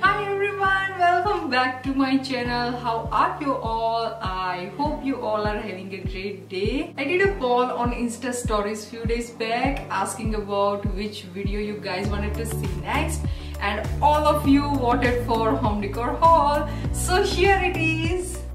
Hi everyone, welcome back to my channel. How are you all? I hope you all are having a great day. I did a poll on Insta stories few days back asking about which video you guys wanted to see next and all of you voted for home decor haul. So here it is.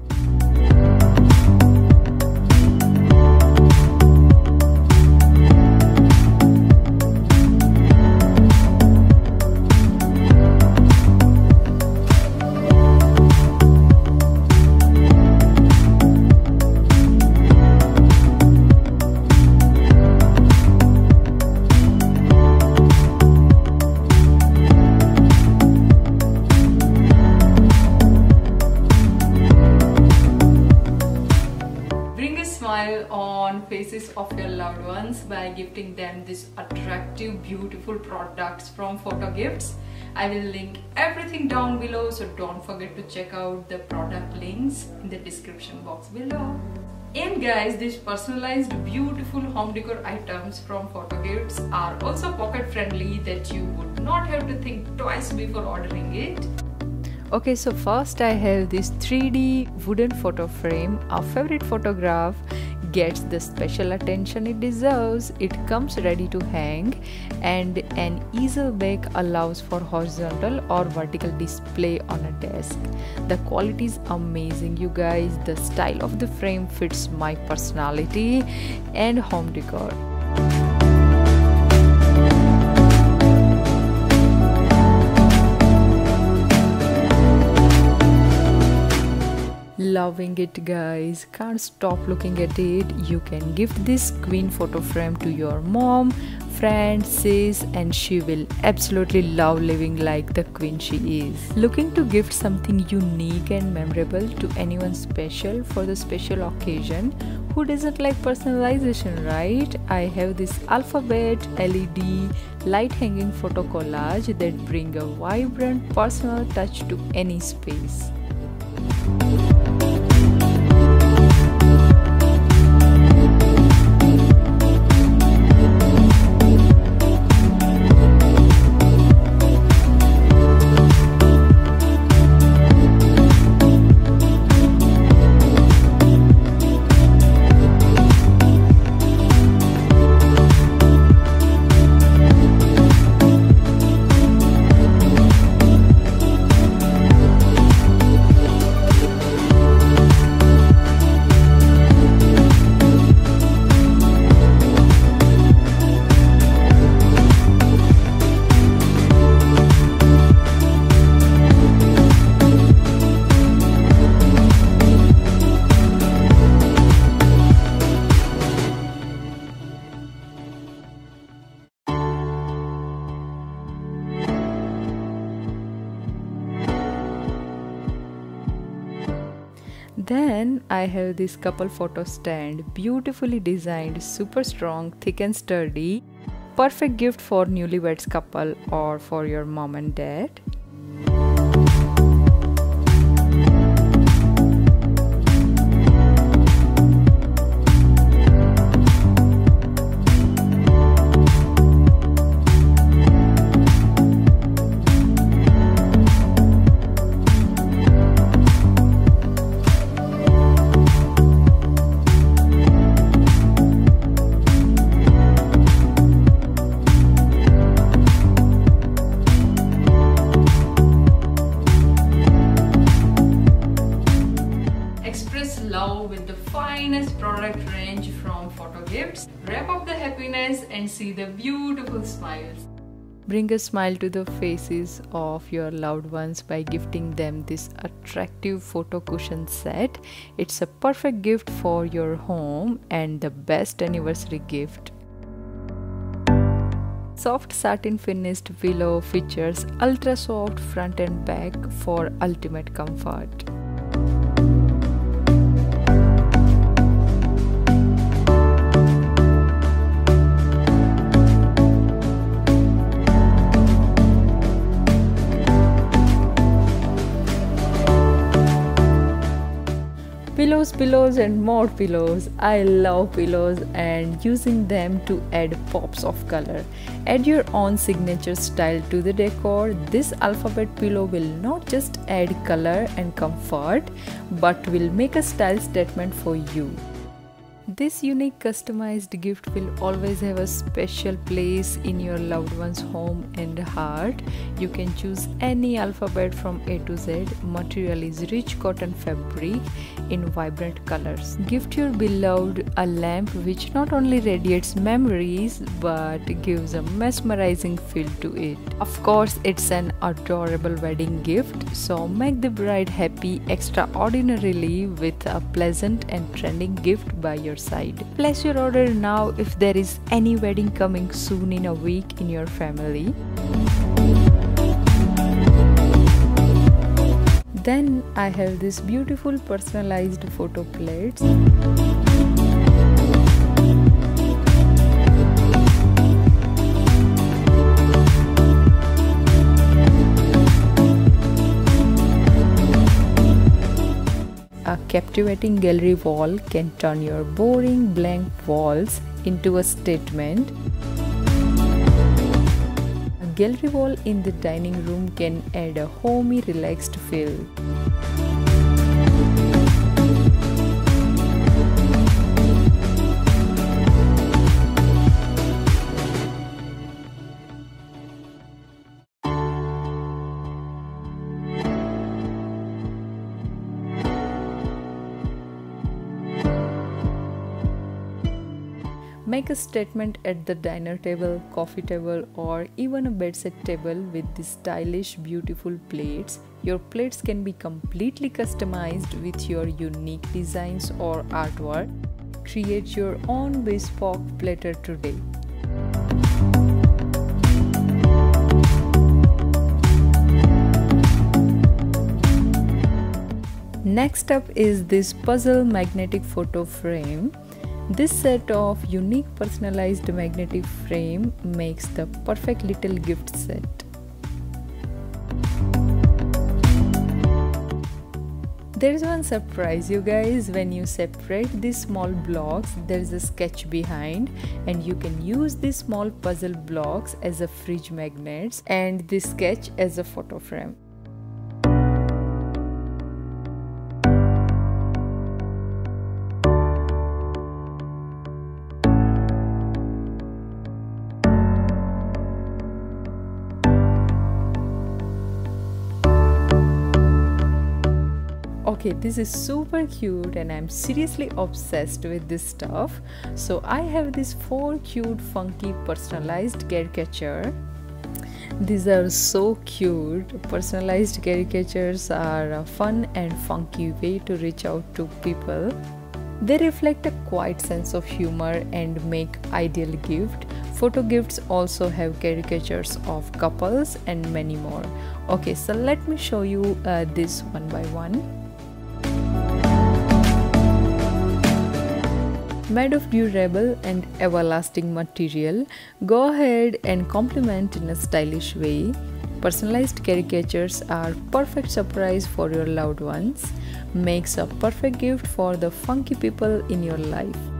Smile on faces of your loved ones by gifting them these attractive, beautiful products from Photo Gifts. I will link everything down below, so don't forget to check out the product links in the description box below. And guys, these personalized, beautiful home decor items from Photo Gifts are also pocket friendly that you would not have to think twice before ordering it. Okay, so first I have this 3D wooden photo frame. Our favorite photograph gets the special attention it deserves. It comes ready to hang, and an easel back allows for horizontal or vertical display on a desk. The quality is amazing, you guys. The style of the frame fits my personality and home decor. Loving it guys. Can't stop looking at it. You can gift this queen photo frame to your mom friend sis and she will absolutely love living like the queen she is. Looking to gift something unique and memorable to anyone special for the special occasion who doesn't like personalization right? I have this alphabet led light hanging photo collage that bring a vibrant personal touch to any space Then I have this couple photo stand, beautifully designed, super strong, thick and sturdy. Perfect gift for newlyweds couple or for your mom and dad. See the beautiful smiles. Bring a smile to the faces of your loved ones by gifting them this attractive photo cushion set. It's a perfect gift for your home and the best anniversary gift. Soft satin finished pillow features ultra soft front and back for ultimate comfort. Pillows pillows and more pillows. I love pillows and using them to add pops of color. Add your own signature style to the decor. This alphabet pillow will not just add color and comfort but will make a style statement for you this unique customized gift will always have a special place in your loved one's home and heart. You can choose any alphabet from A to Z. Material is rich cotton fabric in vibrant colors. Gift your beloved a lamp which not only radiates memories but gives a mesmerizing feel to it. Of course, it's an adorable wedding gift, so make the bride happy extraordinarily with a pleasant and trending gift by your side. Place your order now if there is any wedding coming soon in a week in your family. Then I have this beautiful personalized photo plates. Captivating gallery wall can turn your boring blank walls into a statement. A gallery wall in the dining room can add a homey, relaxed feel. Make a statement at the dinner table, coffee table, or even a bedside table with these stylish, beautiful plates. Your plates can be completely customized with your unique designs or artwork. Create your own bespoke platter today. Next up is this puzzle magnetic photo frame. This set of unique personalized magnetic frame makes the perfect little gift set. There's one surprise you guys when you separate these small blocks there's a sketch behind and you can use these small puzzle blocks as a fridge magnets and this sketch as a photo frame. Okay this is super cute and i'm seriously obsessed with this stuff. So i have this four cute funky personalized caricature these are so cute. Personalized caricatures are a fun and funky way to reach out to people. They reflect a quiet sense of humor and make ideal gift. Photo gifts also have caricatures of couples and many more. Okay so let me show you uh, this one by one made of durable and everlasting material, go ahead and complement in a stylish way. Personalized caricatures are perfect surprise for your loved ones. Makes a perfect gift for the funky people in your life.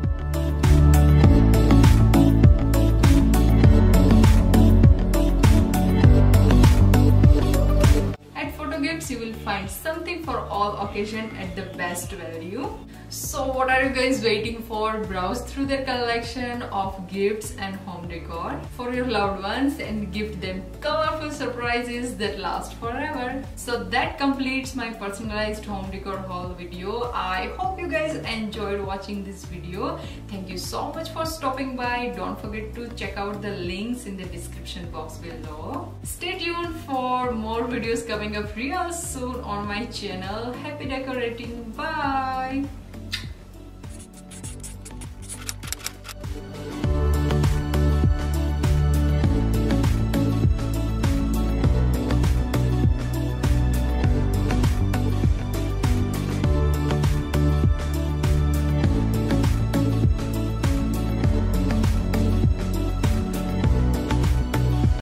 Something for all occasion at the best value. So what are you guys waiting for? Browse through their collection of gifts and home decor for your loved ones and give them colorful surprises that last forever. So that completes my personalized home decor haul video. I hope you guys enjoyed watching this video. Thank you so much for stopping by. Don't forget to check out the links in the description box below. Stay tuned for more videos coming up real soon on my channel. Happy decorating. Bye